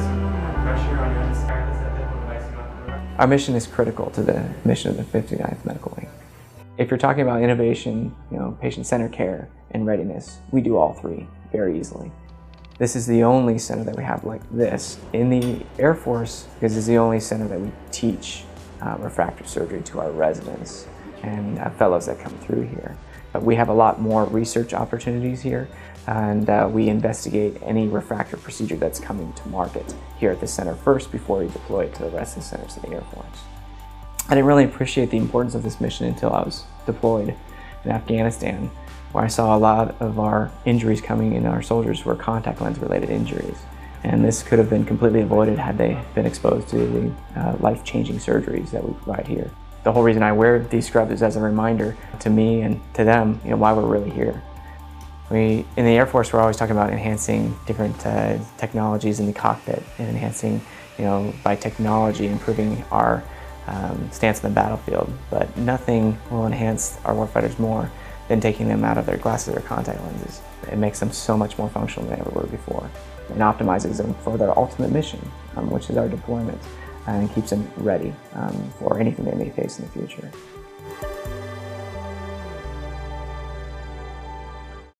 refresher on your Our mission is critical to the mission of the 59th Medical Wing. If you're talking about innovation, you know, patient-centered care, and readiness, we do all three very easily. This is the only center that we have like this in the Air Force because it's the only center that we teach uh, refractive surgery to our residents and uh, fellows that come through here. But we have a lot more research opportunities here and uh, we investigate any refractive procedure that's coming to market here at the center first before we deploy it to the rest of the centers in the Air Force. I didn't really appreciate the importance of this mission until I was deployed in Afghanistan where I saw a lot of our injuries coming in our soldiers were contact lens related injuries. And this could have been completely avoided had they been exposed to the uh, life-changing surgeries that we provide here. The whole reason I wear these scrubs is as a reminder to me and to them you know, why we're really here. We, in the Air Force, we're always talking about enhancing different uh, technologies in the cockpit and enhancing, you know, by technology, improving our um, stance on the battlefield. But nothing will enhance our warfighters more than taking them out of their glasses or contact lenses. It makes them so much more functional than they ever were before and optimizes them for their ultimate mission, um, which is our deployment, and keeps them ready um, for anything they may face in the future.